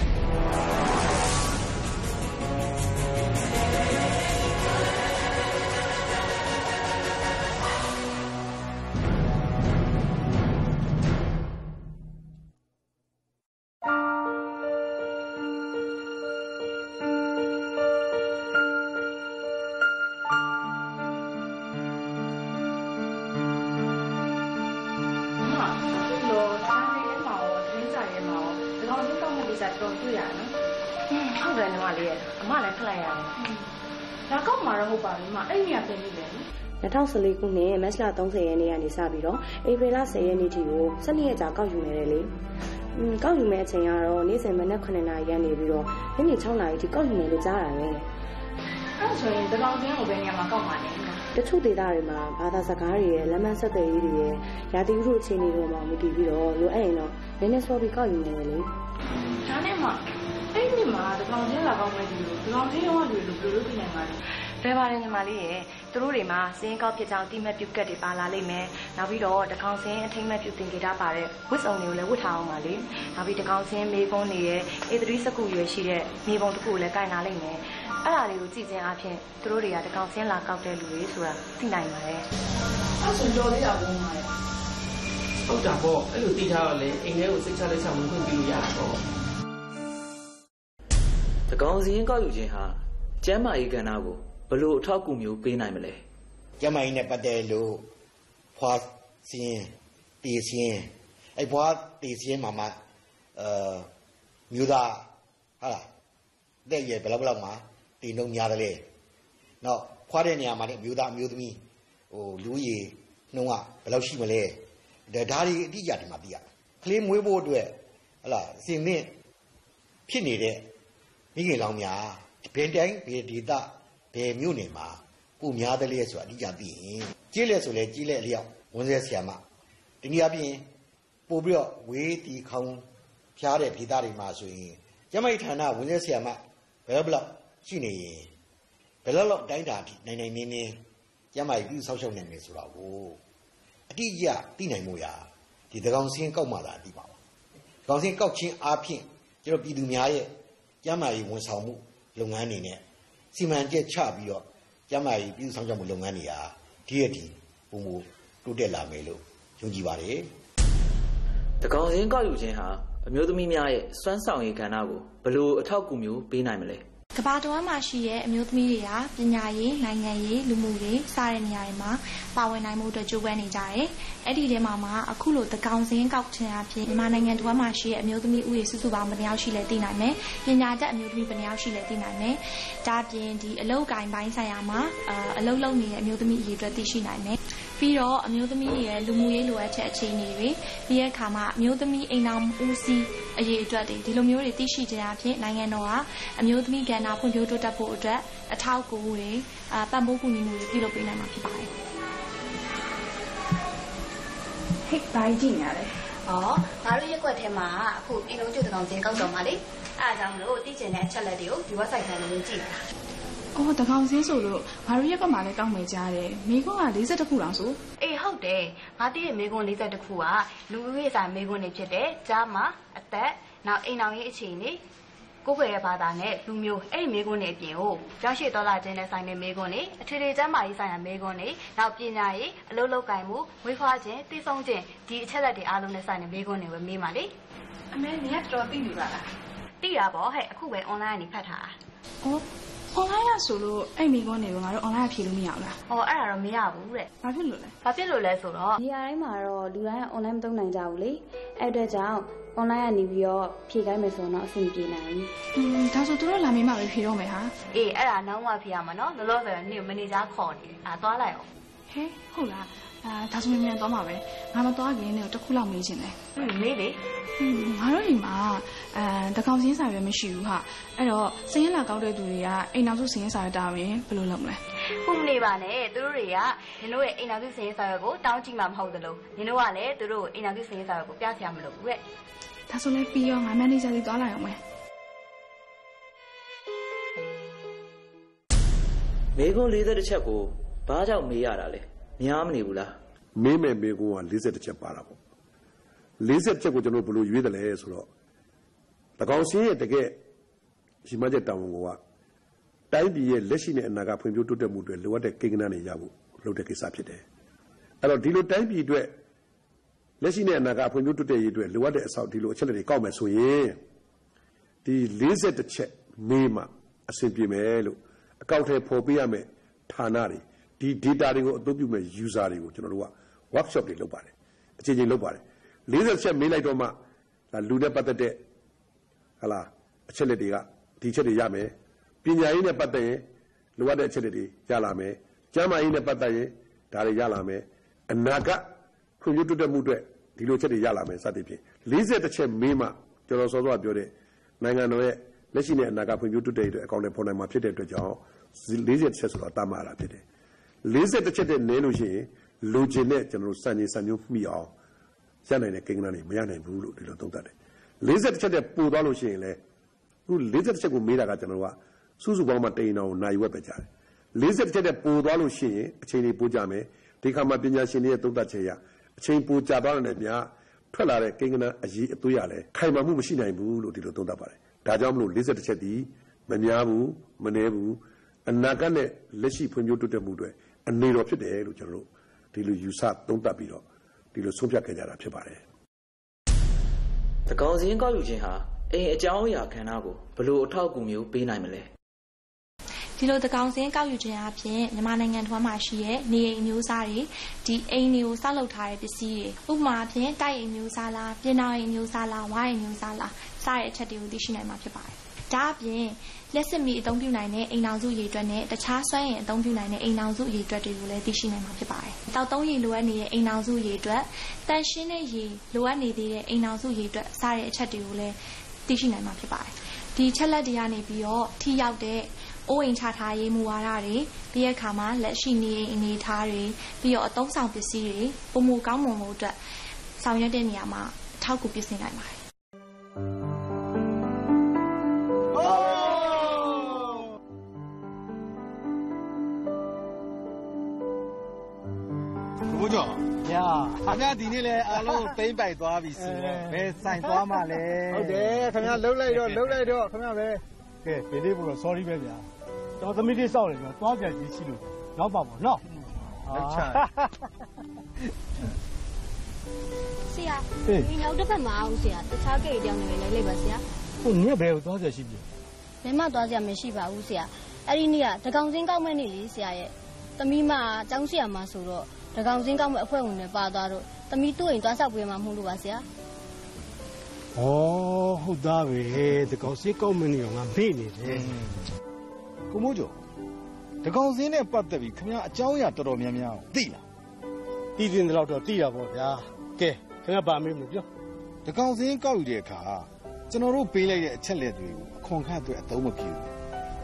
2014ခုနှစ်မတ်လ30ရက်နေ့ကနေစပြီးတော့ဧပြီလ10ရက်နေ့ထိကို12ရက်ကြာကောက်ယူနေတယ်လေ။อืมကောက်ယူမဲ့အချိန်ကတော့နေ့စဉ်မနက်9နာရီရနေပြီးတော့ညနေ6နာရီထိကောက်ယူနေလို့ကြားတာပဲ။အဲ့ဆိုရင်တကောင်ချင်းကိုဘယ်နေရာမှာကောက်မှာလဲ။တချို့ဒေသတွေမှာဘာသာစကားတွေရဲ့လက်မှတ်ဆက်သွယ်ရေးတွေရဲ့ရာသီဥတုအခြေအနေတွေမှာမူတည်ပြီးတော့လိုအပ်ရင်တော့နည်းနည်းစောပြီးကောက်ယူနေတယ်လေ။ဒါနဲ့မှအဲ့အဲ့ဒီမှာတကောင်ချင်းလာကောင်းမဲ့ဒီလိုတကောင်ချင်းရောလူလူဘယ်လိုလုပ်နေမှာလဲ လွယ်ပါတယ်ညီမလေးရဲ့သူတို့တွေမှာစင်းကောက်ဖြစ်ကြောင်းတိမဲ့ပြုတ်ကတ်တွေပါလာလိမ့်မယ်နောက်ပြီးတော့တကောင်စင်းအထိမ့်မဲ့ပြုတ်တင်ကြတာပါတဲ့ဝတ်စုံတွေကိုလည်းဝတ်ထားအောင်ပါလေနောက်ပြီးတကောင်စင်းမေကုန်းနေရဲ့အေသရီစကူရွယ်ရှိတဲ့မြေပုံတစ်ခုကိုလည်းကင်လာလိမ့်မယ်အဲ့ဒါလေးကိုကြည့်ခြင်းအပြင်သူတို့တွေကတကောင်စင်းလာကောက်တဲ့လူတွေဆိုတာသိနိုင်ပါတယ်အဲ့ဆိုတော်လေးတာဘုံမှာလေဟုတ်တာပေါ့အဲ့လိုသိထားတော့လေအိမ်ထဲကိုစိတ်ချလက်ချမခွင့်ပြုလို့ရတာပေါ့တကောင်စီရင်ကောက်ယူခြင်းဟာကျမ်းမာရေးကဏ္ဍကို ဘယ်လိုအထောက်အကူမျိုးပေးနိုင်မလဲကျမကြီးနဲ့ပတ်သက်လို့ဖွာစင်းတီစင်းအဲ့ဖွာတီစင်းမှာမှအဲမြို့သားဟာလားတဲ့ရဘယ်လောက်ဘယ်လောက်မှာတီနှုံများတယ်လေနော်ဖွာတဲ့နေရာမှာလည်းမြို့သားမြို့သမီးဟိုလူကြီးနှုံကဘယ်လောက်ရှိမလဲဒါဓာတ်ဒီအတိအကျဒီမှာသိရကလေးမွေးဖို့အတွက်ဟလာစင်သင့်ဖြစ်နေတဲ့မိခင်လောင်များဘယ်တိုင်းဘယ်ဒေသ ဘယ်မြို့နယ်မှာပုံများတယ်လေဆိုတာအတိအကျသိရင်ကြီးလဲဆိုလဲကြီးလဲအလျောက်ဝန်ဆဲဆရာမဒီနေ့အပြင်ပို့ပြီးတော့ဝေးတီခေါင်းဖျားတဲ့ဒေသတွေမှာဆိုရင်ကျမကြီးဌာနဝန်ဆဲဆရာမဘယ်ဘလောက်ရှိနေရင်ဘယ်လောက်လောက်တိုင်းတာနိုင်နိုင်နေနေကျမကြီးပြုဆောက်ရှောက်နိုင်မယ်ဆိုတာကိုအတိအကျသိနိုင်မှုရာဒီသကောင်စင်းကောက်မှသာသိပါပါသကောင်စင်းကောက်ခြင်းအားဖြင့်ကျွန်တော်ပြည်သူများရဲ့ကျမကြီးဝန်ဆောင်မှုလုပ်ငန်းတွေနဲ့ စီမံချက်ချပြီးတော့ကျမကြီးပြုဆောင်ရှောက်မှုလုပ်ငန်းတွေဟာဒီရည်ဒီပုံမတိုးတက်လာမယ်လို့ယုံကြည်ပါတယ်တကောင်စီရင်ကောက်ယူခြင်းဟာအမျိုးသမီးများရဲ့စွမ်းဆောင်ရည်ကဏ္ဍကိုဘယ်လိုအထောက်အကူမျိုးပေးနိုင်မလဲ ကဘာတော်မှာရှိတဲ့အမျိုးသမီးတွေကပညာရေးနိုင်ငံရေးလူမှုရေးစတဲ့နေရာတွေမှာပါဝင်နိုင်မှုအတွက်ကြိုးပမ်းနေကြတယ်။အဲ့ဒီထဲမှာမှအခုလိုတကောင်စင်းကောက်ခြင်းအဖြစ်မြန်မာနိုင်ငံတော်မှာရှိတဲ့အမျိုးသမီးဥယေစုစုပေါင်းဘယ်နှယောက်ရှိလဲသိနိုင်မယ်။ပညာတတ်အမျိုးသမီးဘယ်နှယောက်ရှိလဲသိနိုင်မယ်။ဒါပြင်ဒီအလုတ်ကင်ပိုင်းဆိုင်ရာမှာအာအလုတ်လုံနေတဲ့အမျိုးသမီးအရေးအတွက်သိရှိနိုင်မယ်။ ပြီးတော့အမျိုးသမီးတွေရဲ့လူမှုရေးလိုအပ်ချက်အခြေအနေတွေပြီးတဲ့အခါမှာအမျိုးသမီးအိမ်တော်ဦးစီးအရေးအတွက်တွေဒီလိုမျိုးတွေသိရှိခြင်းအဖြစ်နိုင်ငံတော်ကအမျိုးသမီးကဏ္ဍဖွံ့ဖြိုးတိုးတက်ဖို့အတွက်အထောက်အကူတွေအာပံ့ပိုးကူညီမှုတွေပြုလုပ်ပေးနိုင်မှာဖြစ်ပါတယ်ဟိတ်ပိုင်းကြည့်နေရတယ်။ဩငါတို့ရက်ွက်ထဲမှာအခုပြည်လုံးကျွတ်တကောင်စင်ကောက်တော့မှာလေ။အဲအကြောင်းမလို့တည်ကျင်တဲ့အချက်လက်တွေကိုဒီ website ထဲမှာကြည့်တာ အော်တကောင်စင်းဆိုလို့ငါတို့ရက်ကမှလည်းကောက်မယ်ကြားတယ်မိကုန်းက40ခုတောင်ဆို။အေးဟုတ်တယ်။ငါတည်ရဲ့မေကွန်း40ခုကလူဦးရေစာမေကွန်းတွေဖြစ်တဲ့ကြားမှာအသက်နောက်အိမ်အောင်ရေးအခြေအနေကိုယ်ွယ်ရဲ့ဘာသာနဲ့လူမျိုးအဲ့ဒီမေကွန်းတွေအပြင်ကိုကြောက်ရှိတော်လာခြင်းနဲ့ဆိုင်တဲ့မေကွန်းတွေအထွေထွေကျမ်းမာရေးဆိုင်ရာမေကွန်းတွေနောက်ပညာရေးအလုပ်လုပ်ကိုင်မှုဝေးခွာခြင်းတည်ဆုံးခြင်းဒီအချက်လက်တွေအားလုံးနဲ့ဆိုင်တဲ့မေကွန်းတွေပဲမေးပါလေ။အမေနေကတော်တော်သိနေပါလားသိတာပေါ့ဟဲ့အခုပဲ online ကနေဖတ်ထားတာအော် online ရဆိုလို့အဲ့မိကုန်းတွေကိုငါတို့ online ဖြေလို့မရဘူးလား။အော်အဲ့ဒါတော့မရဘူးတဲ့ဘာဖြစ်လို့လဲ။ဘာဖြစ်လို့လဲဆိုတော့နေရာတိုင်းမှာတော့လူတိုင်းက online မသုံးနိုင်ကြဘူးလေအဲ့အတွက်ကြောင့် online ကနေပြီးတော့ဖြေခိုင်းမယ်ဆိုတော့အဆင်ပြေနိုင်ဘူးอืมဒါဆိုသူတို့လာမင်းမပဲဖြေတော့မယ်ဟာအေးအဲ့ဒါနောက်မှဖြစ်ရမှာနော်။လောလောဆယ်နေမန်နေဂျာခေါ်နေတယ်။အာသွားလိုက်အောင်ဟဲဟုတ်လား အာဒါဆိုရင်မြန်သွားမှာပဲငါမသွားခင်နဲ့တစ်ခုလောက်မေးချင်တယ်။ဟင်းမေးလေဟင်းငါတို့အိမ်မှာအဲတကောင်စင်းစာရွက်မရှိဘူးဟာအဲ့တော့စင်းရလာကောက်တဲ့သူတွေကအိမ်နောက်စုစင်းရစာရွက်တာရင်ဘယ်လိုလုပ်မလဲ။ခုမနေပါနဲ့။သူတို့တွေကနင်တို့ရဲ့အိမ်နောက်စုစင်ရေးစာရွက်ကိုတောင်းကြည့်မှမဟုတ်သလိုနင်တို့ကလည်းသူတို့ကိုအိမ်နောက်စုစင်ရေးစာရွက်ကိုပြဆရာမလိုဘူးတဲ့ဒါဆိုလည်းပြီးရောငါမန်နေဂျာကြီးသွားလိုက်အောင်မယ်မေခွန်း40ချက်ကိုဘာကြောင့်မေးရတာလဲ များမနေဘူးလားမေးမယ်မေးခွန်းက40ချက်ပါတာပေါ့40ချက်ကိုကျွန်တော်ဘယ်လိုရွေးတယ်လဲဆိုတော့တကောင်စင်းရဲ့တကယ်ရှိမှချက်တောင်းဝန်ကတိုင်းပြည်ရဲ့လက်ရှိနဲ့အနာဂတ်ဖွံ့ဖြိုးတိုးတက်မှုတွေလိုအပ်တဲ့ကိန်းဂဏန်းတွေရဖို့လုပ်တဲ့ကိစ္စဖြစ်တယ်အဲ့တော့ဒီလိုတိုင်းပြည်အတွက်လက်ရှိနဲ့အနာဂတ်ဖွံ့ဖြိုးတိုးတက်ရေးအတွက်လိုအပ်တဲ့အဆောက်ဒီလိုအချက်လက်တွေကောက်မယ်ဆိုရင်ဒီ40ချက်မေးမှအဆင်ပြေမယ်လို့အကောက်ထဲပေါ်ပေးရမယ်ဌာနတွေ ဒီ data တွေကိုအသုံးပြုမဲ့ user တွေကိုကျွန်တော်တို့က workshop တွေလုပ်ပါတယ်အချိန်ချင်းလုပ်ပါတယ်40ချက်မေးလိုက်တော့မှဒါလူနဲ့ပတ်သက်တဲ့ဟလာအချက်လက်တွေကဒီချက်တွေရမယ်ပညာရေးနဲ့ပတ်သက်ရင်လိုအပ်တဲ့အချက်လက်တွေရလာမယ်ကျန်းမာရေးနဲ့ပတ်သက်ရင်ဒါတွေရလာမယ်အနာဂတ်ဖွံ့ဖြိုးတိုးတက်မှုအတွက်ဒီလိုချက်တွေရလာမယ်စသဖြင့်40ချက်မေးမှကျွန်တော်စောစောကပြောတဲ့နိုင်ငံတော်ရဲ့လက်ရှိနဲ့အနာဂတ်ဖွံ့ဖြိုးတိုးတက်ရေးအတွက်အကောင့်တွေပေါ်နိုင်မှာဖြစ်တဲ့အတွက်ကြောင့်40ချက်ဆိုတော့တတ်မှတာဖြစ်တယ် 40ချက်တဲ့နည်းလို့ရှိရင်လိုချင်တဲ့ကျွန်တော်တို့စံချိန်စံမျိုးမှီအောင်ရနိုင်တဲ့ကိန်းဂဏန်းတွေမရနိုင်ဘူးလို့ဒီလိုသုံးသပ်တယ်40ချက်တဲ့ပို့သွားလို့ရှိရင်လည်းအခု40ချက်ကိုမေးတာကကျွန်တော်တို့ကစုစုပေါင်းမှတိန်အောင်နိုင်ဝက်ပဲကြားတယ်40ချက်တဲ့ပိုသွားလို့ရှိရင်အချိန်လေးပိုကြမယ်ဒီခါမှာပညာရှင်တွေရဲ့သုံးသပ်ချက်ရအချိန်ပိုကြသွားတယ်များထွက်လာတဲ့ကိန်းကနအရေးအသွေးရလဲခိုင်မာမှုမရှိနိုင်ဘူးလို့ဒီလိုသုံးသပ်ပါတယ်ဒါကြောင့်မလို့40ချက်ဒီမများဘူးမနည်းဘူး အနာဂတ်နဲ့လက်ရှိဖွံ့ဖြိုးတိုးတက်မှုတွေအနေတော်ဖြစ်တယ်လို့ကျွန်တော်တို့ဒီလိုယူဆသုံးသပ်ပြီးတော့ဒီလိုဆုံးဖြတ်ခဲ့ကြတာဖြစ်ပါတယ်။တကောင်စင်းကောက်ယူခြင်းဟာအိမ်အကြောင်းအရာခန္ဓာကိုဘလို့အထောက်အကူမျိုးပေးနိုင်မလဲဒီလိုတကောင်စင်းကောက်ယူခြင်းအပြင်မြန်မာနိုင်ငံတစ်ဝန်းမှာရှိတဲ့နေအိမ်အမျိုးအစားတွေဒီအိမ်တွေကိုစောက်လုပ်ထားတဲ့ပစ္စည်းတွေဥပမာအဖြစ်တိုက်အိမ်မျိုးစားလားပြင်တော်အိမ်မျိုးစားလားဝိုင်းအိမ်မျိုးစားလားစတဲ့အချက်တွေကိုသိရှိနိုင်မှာဖြစ်ပါတယ်။ဒါအပြင် လက်စစ်မီအသုံးပြုနိုင်တဲ့အိမ်အောင်စုရေအတွက်နဲ့တခြားစွမ်းရင်အသုံးပြုနိုင်တဲ့အိမ်အောင်စုရေအတွက်တွေကိုလည်းသိရှိနိုင်မှာဖြစ်ပါတယ်။တောက်သုံးရေလိုအပ်နေတဲ့အိမ်အောင်စုရေအတွက်တန်ရှင်းတဲ့ရေလိုအပ်နေသေးတဲ့အိမ်အောင်စုရေအတွက်စတဲ့အချက်တွေကိုလည်းသိရှိနိုင်မှာဖြစ်ပါတယ်။ဒီချက်လက်တွေကနေပြီးတော့ထိရောက်တဲ့အိုးအိမ်ချထားရေးမူဝါဒတွေပြီးရခါမှာလက်ရှိနေအနေအထားတွေပြီးတော့အသုံးဆောင်ပစ္စည်းတွေပုံမူကောင်းမွန်မှုအတွက်ဆောင်ရွက်တဲ့နေရာမှာအထောက်အကူပြုစေနိုင်ပါတယ် ခင်ဗျာဒီနေ့လဲအားလုံးသိမ့်ပိုက်သွားပြီဆိုတော့ဘယ်ဆိုင်သွားမှလဲဟုတ်တယ်ခင်ဗျာလှုပ်လိုက်တော့လှုပ်လိုက်တော့ခင်ဗျာပဲကဲဒီလေးဘုတော့ sorry ပဲဗျာကျွန်တော်သမီးလေးစောက်နေကျွန်တော်သွားပြန်ကြည့်ရှိလို့နောက်ပါပေါ့နော်လက်ချဆရာဟေးဒီနောက်တစ်ဖက်မှာအောင်ဆရာတခြားကိတ်တောင်နေလိုက်လိုက်ပါဆရာဟိုနင်းဘယ်ကိုသွားကြရှိပြီဘယ်မှသွားစရာမရှိပါဘူးဆရာအဲ့ဒီနေ့ကတကောင်စင်းကောက်မဲ့နေ့လေဆရာရဲ့သမီးမအကြောင်းဆရာမဆိုတော့ တကောင်စင်းကောက်မဲ့အဖွဲ့ဝင်တွေပါသွားတော့သမီးသူ့အိမ်သွားဆောက်ပေးမှမဟုတ်လို့ပါဆရာဩဟုတ်သားပဲတကောင်စီကောက်မင်းနေအောင်ငါမေ့နေတယ်ကိုမိုးကျော်တကောင်စင်းနဲ့ပတ်သက်ပြီးခင်ဗျာအကြောင်းအရာတော်တော်များများသိလားတည်တင်တော့တော့တည်တာပေါ့ဗျာကဲခင်ဗျာပါမေးမလို့ပြောတကောင်စင်းကောက်ယူတဲ့အခါကျွန်တော်တို့ပေးလိုက်တဲ့အချက်လက်တွေကိုအခွန်ခန့်အတွက်အသုံးမပြုဘူး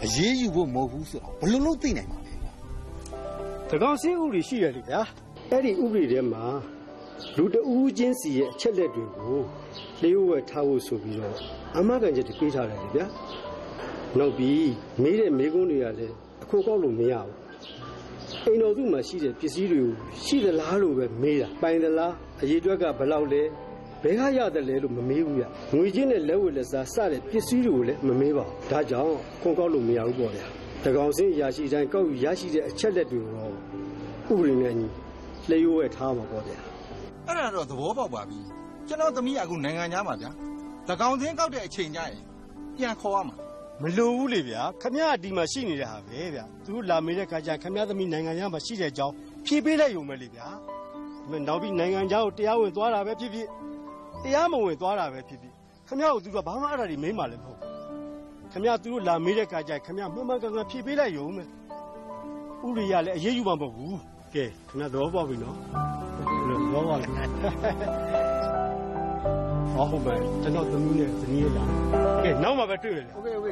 အရေးယူဖို့မဟုတ်ဘူးဆိုတော့ဘယ်လိုလုပ်သိနိုင်မှာလဲတကောင်စီဥပဒေရှိရလေဗျာ အဲ့ဒီဥပဒေထဲမှာလူတဦးချင်းစီရဲ့အချက်လက်တွေကိုလျှို့ဝှက်ထားဖို့ဆိုပြီးတော့အမကန်ချက်တပေးထားတယ်လေဗျာနောက်ပြီးမေးတဲ့မေးခွန်းတွေကလည်းအခုကောက်လို့မရဘူးအိမ်တော်သူမှာရှိတဲ့ပစ္စည်းတွေကိုရှိသလားလို့ပဲမေးတာပိုင်သလားအရေးအတွက်ကဘယ်လောက်လဲဘယ်ကရတယ်လဲလို့မမေးဘူးဗျငွေချင်းနဲ့လက်ဝတ်လက်စားစတဲ့ပစ္စည်းတွေကိုလည်းမမေးပါဘူးဒါကြောင့်ခွန်ကောက်လို့မရဘူးပေါ့ဗျာတကောင်စင်းရရှိတိုင်းကောက်ယူရရှိတဲ့အချက်လက်တွေကိုတော့ဥပဒေနဲ့ညီ လျှို့ဝှက်ထားမှာပေါ့ဗျာအဲ့ဒါတော့သဘောပေါက်ပါပြီကျွန်တော်သမီးကအခုနိုင်ငံသားပါဗျာတကောင်စင်းကောက်တဲ့အချိန်ကျရင်ပြန်ခေါ်ရမှာမလိုဘူးလေဗျာခမရဒီမှာရှိနေတဲ့ဟာပဲဗျာသူတို့လာမေးတဲ့ခါကျခမရသမီးနိုင်ငံသားမှာရှိတဲ့အကြောင်းဖြေပေးလိုက်ရုံပဲလေဗျာဒါပေမဲ့နောက်ပြီးနိုင်ငံသားကိုတရားဝင်သွားတာပဲဖြစ်ဖြစ်တရားမဝင်သွားတာပဲဖြစ်ဖြစ်ခမရကိုသူကဘာမှအဲ့ဒါတွေမေးမှလည်းမဟုတ်ဘူးခမရသူတို့လာမေးတဲ့ခါကျခမရမှန်မှန်ကန်ကန်ဖြေပေးလိုက်ရုံပဲဥရိယလည်းအရေးယူမှာမဟုတ်ဘူး ကဲခမရသဘောပေါက်ပြီနော်ဟုတ်ကဲ့သဘောပေါက်ပြီဟောဟုတ်ပဲကျွန်တော်သမီးနဲ့ဇနီးရလာကဲနောက်မှပဲတွေ့မယ်လေ โอเคโอเค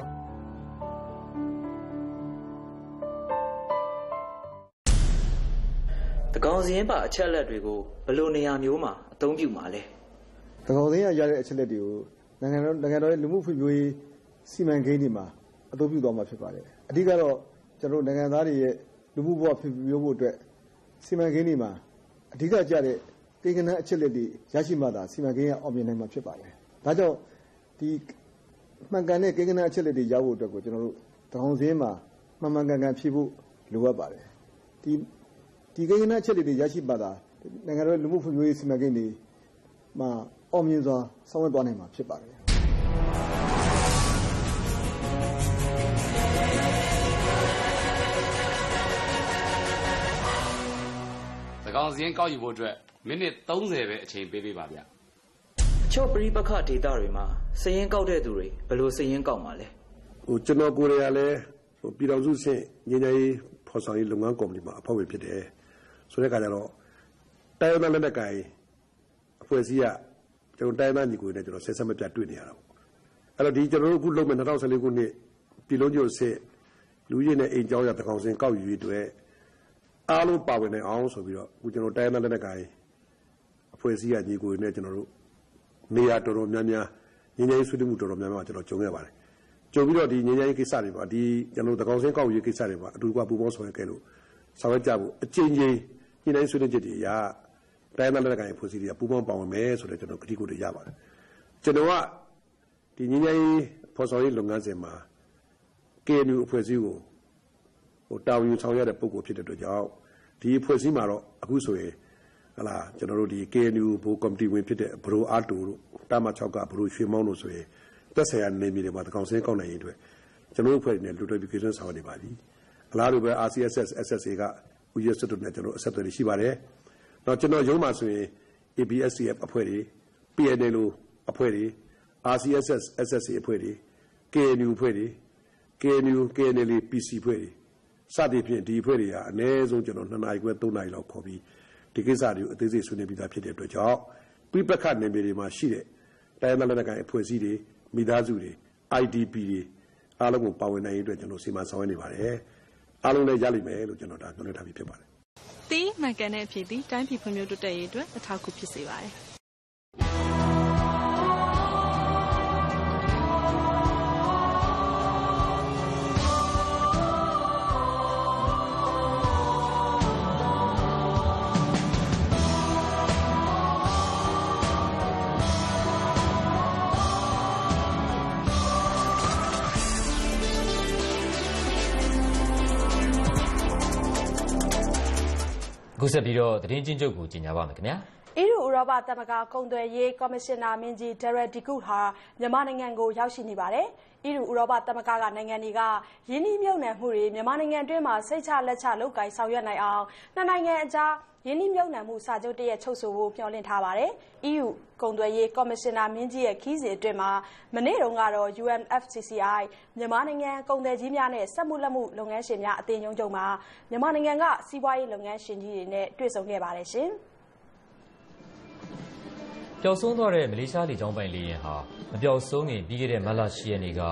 ။တကောင်စင်းပါအချက်လက်တွေကိုဘလို့နေရာမျိုးမှာအသုံးပြုမှာလဲ ။တကောင်သိန်းရရတဲ့အချက်လက်တွေကိုနိုင်ငံတော်နိုင်ငံတော်ရဲ့လူမှုဖွံ့ဖြိုးရေးစီမံကိန်းတွေမှာအသုံးပြုသွားမှာဖြစ်ပါတယ်။အဓိကတော့ကျွန်တော်တို့နိုင်ငံသားတွေရဲ့လူမှုဘဝဖွံ့ဖြိုးဖို့အတွက် စီမံကိန်းတွေမှာအဓိကကျတဲ့ကိန်းဂဏန်းအချက်လက်တွေရရှိမှသာစီမံကိန်းကအောင်မြင်နိုင်မှာဖြစ်ပါတယ်။ဒါကြောင့်ဒီမှန်ကန်တဲ့ကိန်းဂဏန်းအချက်လက်တွေရဖို့အတွက်ကိုကျွန်တော်တို့တကောင်စင်းမှာမှန်မှန်ကန်ကန်ဖြည့်ဖို့လိုအပ်ပါတယ်။ဒီဒီကိန်းဂဏန်းအချက်လက်တွေရရှိမှသာနိုင်ငံတော်ရဲ့လူမှုဖွံ့ဖြိုးရေးစီမံကိန်းတွေမှာအောင်မြင်စွာဆောင်ရွက်သွားနိုင်မှာဖြစ်ပါတယ်။ ကောင်စင်းကောက်ယူဖို့အတွက်မိနစ်30ပဲအချိန်ပေးပေးပါဗျ။။အချို့ပရိပခဒေတာတွေမှာစည်ရင်ကောက်တဲ့သူတွေဘလို့စည်ရင်ကောက်မှာလဲဟိုကျွန်တော်ကိုယ်တိုင်ကလည်းဟိုပြည်တော်စုဆင့်ငញ្ញရေးဖော်ဆောင်ရေးလုပ်ငန်းကော်မတီမှာအဖွဲ့ဝင်ဖြစ်တယ်ဆိုတဲ့အခါကျတော့တိုင်းရင်းသားလက်နက်ကိုင်အဖွဲ့အစည်းကကျွန်တော်တိုင်းရင်းသားညီကိုတွေနဲ့ကျွန်တော်ဆက်ဆက်မပြတ်တွေ့နေရတာပေါ့အဲ့တော့ဒီကျွန်တော်တို့အခုလုပ်မဲ့2014ခုနှစ်ပြည်လုံးကျွတ်စစ်လူကြီးနဲ့အိမ်ကျောင်းရတကောင်စင်ကောက်ယူရေးအတွက် အားလုံးပါဝင်နိုင်အောင်ဆိုပြီးတော့အခုကျွန်တော်တိုင်းရင်းသားလက်နက်ကိုင်အဖွဲ့အစည်းကညီကိုတွေနဲ့ကျွန်တော်တို့နေရာတော်တော်များများငញ្ញရေးဆွေးနွေးမှုတော်တော်များများကျွန်တော်ကြုံခဲ့ပါတယ်ကြိုပြီးတော့ဒီငြိမ်းချမ်းရေးကိစ္စတွေပါဒီကျွန်တော်တို့တကောင်စင်းကောက်ရေးကိစ္စတွေပါအတူတကွပူးပေါင်းဆောင်ရွက်ခဲ့လို့ဆောင်ရွက်ကြဖို့အချိန်ချင်းညှိနှိုင်းဆွေးနွေးချက်တွေအရတိုင်းသားလက်နက်ကိုင်ဖွဲ့စည်းတွေကပူးပေါင်းပါဝင်မယ်ဆိုတော့ကျွန်တော်ကတိကိုတွေရပါတယ်ကျွန်တော်ကဒီငြိမ်းချမ်းရေးဖော်ဆောင်ရေးလုပ်ငန်းစဉ်မှာ KNU အဖွဲ့အစည်းကိုဟို တာဝန်ယူဆောင်ရတဲ့ပုံကိုဖြစ်တဲ့အတွက်ကြောင့်ဒီအဖွဲ့အစည်းမှာတော့အခုဆိုရင်ဟလာကျွန်တော်တို့ဒီ KNU ဘိုးကော်မတီဝင်ဖြစ်တဲ့ဘရိုအာတူတို့တာမ6ကဘရိုရွှေမောင်းတို့ဆိုရင်သက်ဆိုင်ရာနေမြေတွေမှာတကောင်စင်းကောက်နိုင်ရေးအတွက်ကျွန်တော်တို့အဖွဲ့နဲ့လူတွေပြီးကိစ္စဆောင်နေပါပြီအလားတူပဲ RCSS SSA ကဦးရစတုနဲ့ကျွန်တော်အဆက်အသွယ်ရှိပါတယ်တော့ကျွန်တော်ရုံးမှာဆိုရင် ABSCF အဖွဲ့တွေ PNL အဖွဲ့တွေ RCSS SSA အဖွဲ့တွေ KNU အဖွဲ့တွေ KNU KNL PC ဖွဲ့တွေ စသည်ဖြင့်ဒီဖွဲ့တွေဟာအ ਨੇ ဆုံးကျွန်တော်2နာရီခွဲ3နာရီလောက်ခေါ်ပြီးဒီကိစ္စတွေကိုအသေးစိတ်ဆွေးနွေးပြီးသားဖြစ်တဲ့အတွက်ကြောင့်ပြပခတ်နေမြေတွေမှာရှိတဲ့တိုင်းဒေသလက်နက်ကိုင်အဖွဲ့အစည်းတွေမိသားစုတွေ IDP တွေအားလုံးကိုပါဝင်နိုင်ရေးအတွက်ကျွန်တော်စီမံဆောင်ရွက်နေပါတယ်အားလုံးလည်းရလိမ့်မယ်လို့ကျွန်တော်ဒါပြောနေထားပြီးဖြစ်ပါတယ်။တီးမှန်ကန်တဲ့အဖြစ်ဒီတိုင်းပြည်ဖွံ့ဖြိုးတိုးတက်ရေးအတွက်အထောက်အကူဖြစ်စေပါတယ်။ ဆက်ပြီးတော့သတင်းချင်းချုပ်ကိုကြီးညာပါမယ်ခင်ဗျာ။အီရူဥရောပသမဂ္ဂကုန်သွယ်ရေးကော်မရှင်နာမင်းကြီးဒရက်ဒီကုဟာမြန်မာနိုင်ငံကိုရောက်ရှိနေပါတယ်။အီရူဥရောပသမဂ္ဂကနိုင်ငံတွေကယင်းနှိမ့်မြုပ်နှံမှုတွေမြန်မာနိုင်ငံအတွင်းမှာစိတ်ချလက်ချလုပ်ကိုင်ဆောင်ရွက်နိုင်အောင်နှစ်နိုင်ငံအကြား ရင်းနှီးမြှုပ်နှံမှုစာချုပ်တရက်ချုပ်ဆိုဖို့မျှော်လင့်ထားပါတယ်။ EU ကုန်သွယ်ရေးကော်မရှင်နာမင်းကြီးရဲ့ခီးစဉ်အတွင်းမှာမနေ့တုန်းကတော့ UNFCCI မြန်မာနိုင်ငံကုန်သည်ကြီးများနဲ့စက်မှုလက်မှုလုပ်ငန်းရှင်များအသင်းရုံးချုပ်မှာမြန်မာနိုင်ငံကစီးပွားရေးလုပ်ငန်းရှင်ကြီးတွေနဲ့တွေ့ဆုံခဲ့ပါတယ်ရှင်။ပျောက်ဆုံးသွားတဲ့မလေးရှားလေကြောင်းပိုင်လေယာဉ်ဟာမပျောက်ဆုံးခင်ပြီးခဲ့တဲ့မတ်လ10ရက်နေ့က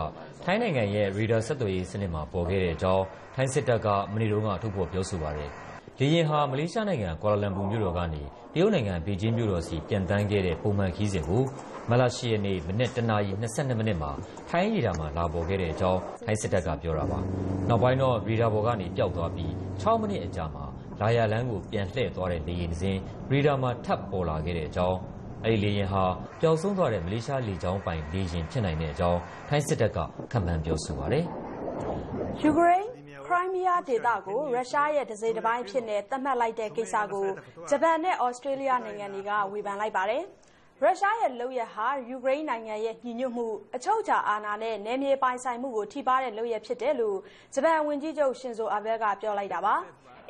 ထိုင်းနိုင်ငံရဲ့ရေဒါဆက်သွယ်ရေးစနစ်မှာပေါ်ခဲ့တဲ့အကြောင်းထိုင်းစစ်တပ်ကမနေ့တုန်းကထုတ်ဖော်ပြောဆိုပါတယ်။ လေယာဉ်ဟာ မလေးရှားနိုင်ငံ ကွာလာလမ်ပူမြို့တော်ကနေ တရုတ်နိုင်ငံ ဘေကျင်းမြို့တော်ဆီ ပျံသန်းခဲ့တဲ့ ပုံမှန်ခရီးစဉ်ကို မတ်လ ၈ ရက်နေ့ မနက် ၁ နာရီ ၂၂ မိနစ်မှာ ထိုင်းရေဒါမှာ လာပေါ်ခဲ့တဲ့အကြောင်း ထိုင်းစစ်တပ်က ပြောတာပါ။နောက်ပိုင်းတော့ ရေဒါပေါ်ကနေ ပျောက်သွားပြီး ၆ မိနစ်အကြာမှာ လာယာလမ်းကို ပြန်လှည့်သွားတဲ့ လေယာဉ်တစ်စင်း ရေဒါမှာ ထပ်ပေါ်လာခဲ့တဲ့အကြောင်း၊အဲဒီလေယာဉ်ဟာ ပျောက်ဆုံးသွားတဲ့ မလေးရှားလေကြောင်းပိုင် လေယာဉ် ဖြစ်နိုင်တဲ့အကြောင်း ထိုင်းစစ်တပ်က ခန့်မှန်းပြောဆိုပါတယ်။ယူကရိန်းခ ရိုင်းမီးယားဒေသကို ရုရှားရဲ့ တစိတ်တပိုင်းအဖြစ် သတ်မှတ်လိုက်တဲ့ကိစ္စကို ဂျပန်နဲ့သြစတြေးလျနိုင်ငံတွေက ဝေဖန်လိုက်ပါတယ်။ရုရှားရဲ့လုပ်ရပ်ဟာ ယူကရိန်းနိုင်ငံရဲ့ ညီညွတ်မှု၊အချုပ်အခြာအာဏာနဲ့ နယ်မြေပိုင်ဆိုင်မှုကို ထိပါးတဲ့လုပ်ရပ်ဖြစ်တယ်လို့ ဂျပန်ဝန်ကြီးချုပ် ရှင်ဇိုအာဘဲကပြောလိုက်တာပါ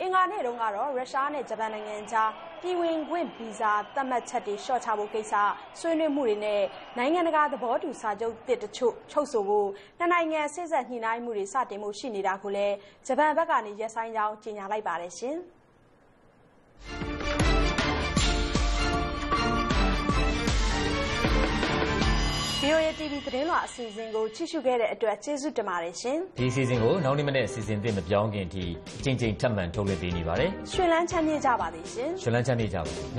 အင်္ဂါနေ့တုန်းကတော့ရုရှားနဲ့ဂျပန်နိုင်ငံကြားပြည်ဝင်ခွင့်ဗီဇာသတ်မှတ်ချက်တွေလျှော့ချဖို့ကိစ္စဆွေးနွေးမှုတွေနဲ့နိုင်ငံတကာသဘောတူစာချုပ်သစ်တချို့ချုပ်ဆိုဖို့နှစ်နိုင်ငံစေ့စပ်ညှိနှိုင်းမှုတွေစတင်ဖို့ရှိနေတာကိုလည်းဂျပန်ဘက်ကနေရပ်ဆိုင်းကြောင်းကြေညာလိုက်ပါတယ်ရှင်။ VOA TV သတင်းလွှာအစီအစဉ်ကိုကြည့်ရှုခဲ့တဲ့အတွက်ကျေးဇူးတင်ပါတယ်ရှင်။ဒီအစီအစဉ်ကိုနောက်နေ့မနေ့အစီအစဉ်သစ်မပြောင်းခင်အထိအချိန်ချင်းထပ်မံထုတ်လွှင့်ပေးနေပါတယ်။ရှင်လန်းချမ်းမြေ့ကြပါသည်ရှင်။ရှင်လန်းချမ်းမြေ့ကြပါစေ။ည